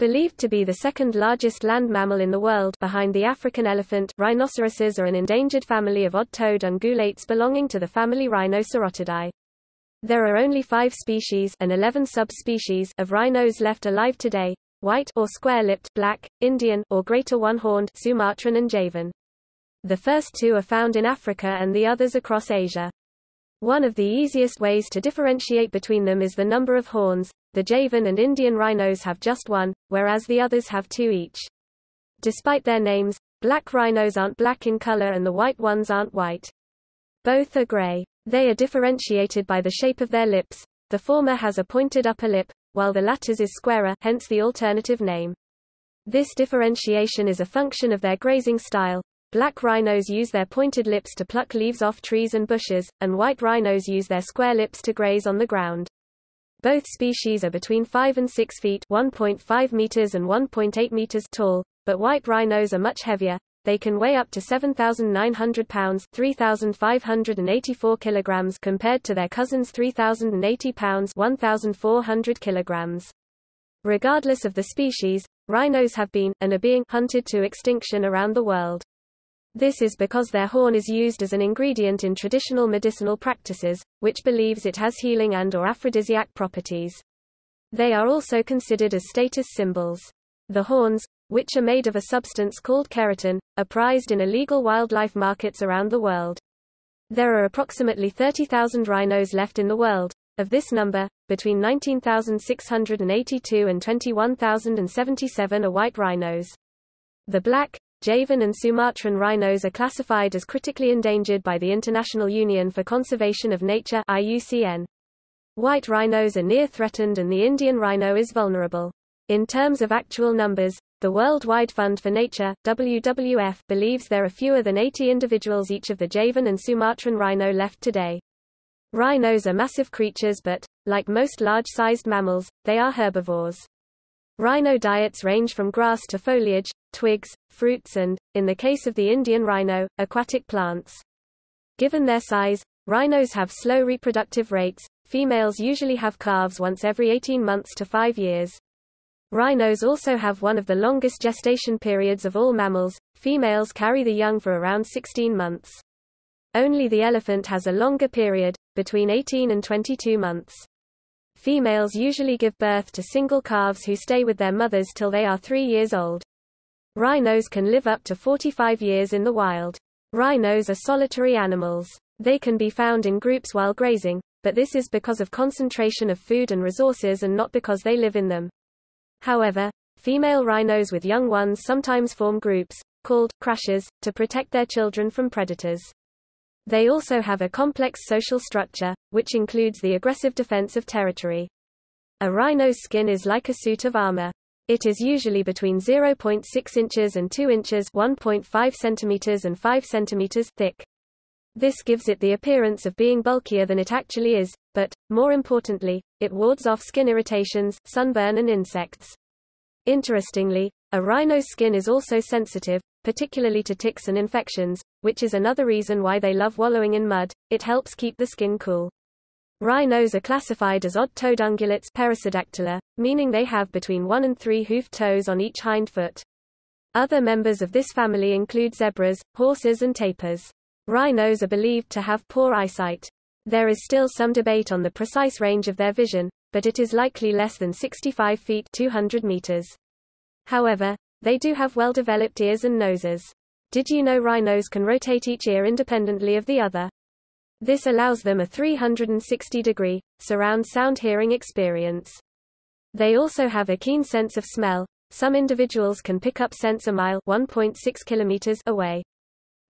Believed to be the second largest land mammal in the world behind the African elephant, rhinoceroses are an endangered family of odd-toed ungulates belonging to the family Rhinocerotidae. There are only five species and 11 subspecies of rhinos left alive today, white or square-lipped black, Indian or greater one-horned Sumatran and Javan. The first two are found in Africa and the others across Asia. One of the easiest ways to differentiate between them is the number of horns. The Javan and Indian rhinos have just one, whereas the others have two each. Despite their names, black rhinos aren't black in color and the white ones aren't white. Both are gray. They are differentiated by the shape of their lips. The former has a pointed upper lip, while the latter's is squarer, hence the alternative name. This differentiation is a function of their grazing style, Black rhinos use their pointed lips to pluck leaves off trees and bushes, and white rhinos use their square lips to graze on the ground. Both species are between 5 and 6 feet 1.5 meters and 1.8 meters tall, but white rhinos are much heavier. They can weigh up to 7,900 pounds 3,584 kilograms compared to their cousins 3,080 pounds 1,400 kilograms. Regardless of the species, rhinos have been, and are being, hunted to extinction around the world. This is because their horn is used as an ingredient in traditional medicinal practices, which believes it has healing and or aphrodisiac properties. They are also considered as status symbols. The horns, which are made of a substance called keratin, are prized in illegal wildlife markets around the world. There are approximately 30,000 rhinos left in the world. Of this number, between 19,682 and 21,077 are white rhinos. The black, Javan and Sumatran rhinos are classified as critically endangered by the International Union for Conservation of Nature IUCN. White rhinos are near threatened and the Indian rhino is vulnerable. In terms of actual numbers, the Worldwide Fund for Nature WWF believes there are fewer than 80 individuals each of the Javan and Sumatran rhino left today. Rhinos are massive creatures but, like most large-sized mammals, they are herbivores. Rhino diets range from grass to foliage, twigs, fruits and, in the case of the Indian rhino, aquatic plants. Given their size, rhinos have slow reproductive rates, females usually have calves once every 18 months to 5 years. Rhinos also have one of the longest gestation periods of all mammals, females carry the young for around 16 months. Only the elephant has a longer period, between 18 and 22 months. Females usually give birth to single calves who stay with their mothers till they are three years old. Rhinos can live up to 45 years in the wild. Rhinos are solitary animals. They can be found in groups while grazing, but this is because of concentration of food and resources and not because they live in them. However, female rhinos with young ones sometimes form groups, called crashes, to protect their children from predators. They also have a complex social structure, which includes the aggressive defense of territory. A rhino's skin is like a suit of armor. It is usually between 0.6 inches and 2 inches 1.5 centimeters and 5 centimeters thick. This gives it the appearance of being bulkier than it actually is, but, more importantly, it wards off skin irritations, sunburn and insects. Interestingly, a rhino's skin is also sensitive, particularly to ticks and infections, which is another reason why they love wallowing in mud, it helps keep the skin cool. Rhinos are classified as odd-toed ungulates perissodactyla, meaning they have between one and three hoofed toes on each hind foot. Other members of this family include zebras, horses and tapirs. Rhinos are believed to have poor eyesight. There is still some debate on the precise range of their vision, but it is likely less than 65 feet 200 meters. However, they do have well-developed ears and noses. Did you know rhinos can rotate each ear independently of the other? This allows them a 360-degree, surround sound hearing experience. They also have a keen sense of smell. Some individuals can pick up scents a mile 1.6 kilometers away.